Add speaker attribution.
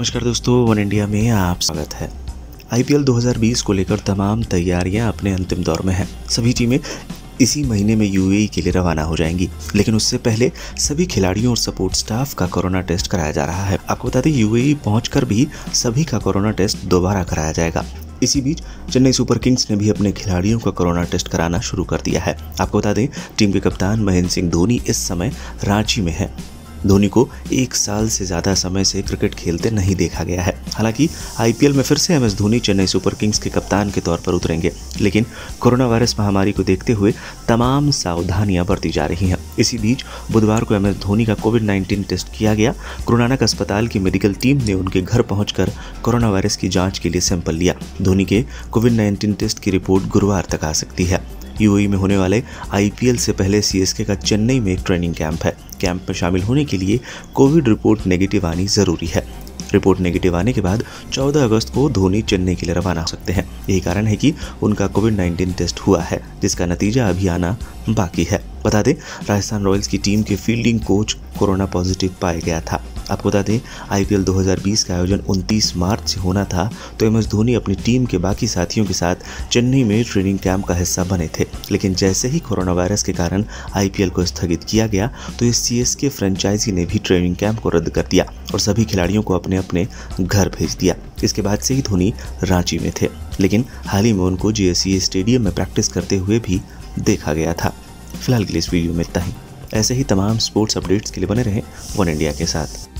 Speaker 1: नमस्कार दोस्तों, one India में आप स्वागत है। आईपीएल 2020 को लेकर तमाम तैयारियाँ अपने अंतिम दौर में हैं। सभी टीमें इसी महीने में यूएई के लिए रवाना हो जाएँगी। लेकिन उससे पहले सभी खिलाड़ियों और सपोर्ट स्टाफ का कोरोना टेस्ट कराया जा रहा है। आपको बता दें, यूएई पहुंचकर भी सभी का कोरोना टेस्ट दोबारा कराया जाएगा। इसी बीच चेन्नई सुपर किंग्स ने भी अपने खिलाड़ियों का कोरोना टेस्ट कराना शुरू कर दिया है। आपको बता दें, टीम के कप्तान महेंद्र सिंह धोनी इस समय रांची में है। धोनी को एक साल से ज़्यादा समय से क्रिकेट खेलते नहीं देखा गया है। हालाँकि, आईपीएल में फिर से M S Dhoni, Chennai Super Kings के कप्तान के तौर पर उतरेंगे। लेकिन, कोरोना वायरस महामारी को देखते हुए तमाम सावधानियाँ बरती जा रही हैं। इसी बीच, बुधवार को एम एस धोनी का कोविड 19 टेस्ट किया गया। गुरुनानक अस्पताल की मेडिकल टीम ने उनके घर पहुंचकर कोरोना वायरस की जाँच के लिए सैंपल लिया। धोनी के कोविड 19 टेस्ट की रिपोर्ट गुरुवार तक आ सकती है। यूएई में होने वाले आईपीएल से पहले सीएसके का चेन्नई में एक ट्रेनिंग कैंप है। कैंप में शामिल होने के लिए कोविड रिपोर्ट नेगेटिव आनी ज़रूरी है। रिपोर्ट नेगेटिव आने के बाद 14 अगस्त को धोनी चेन्नई के लिए रवाना हो सकते हैं। यही कारण है कि उनका कोविड 19 टेस्ट हुआ है, जिसका नतीजा अभी आना बाकी है। बता दें, राजस्थान रॉयल्स की टीम के फील्डिंग कोच कोरोना पॉजिटिव पाया गया था। आपको बता दें आईपीएल 2020 का आयोजन 29 मार्च से होना था तो एम एस धोनी अपनी टीम के बाकी साथियों के साथ चेन्नई में ट्रेनिंग कैंप का हिस्सा बने थे। लेकिन जैसे ही कोरोना वायरस के कारण आईपीएल को स्थगित किया गया तो इस सी एस के फ्रेंचाइजी ने भी ट्रेनिंग कैंप को रद्द कर दिया और सभी खिलाड़ियों को अपने अपने घर भेज दिया। इसके बाद से ही धोनी रांची में थे, लेकिन हाल ही में उनको जी स्टेडियम में प्रैक्टिस करते हुए भी देखा गया था। फ़िलहाल के लिए इस वीडियो में इतना ही। ऐसे ही तमाम स्पोर्ट्स अपडेट्स के लिए बने रहें वन इंडिया के साथ।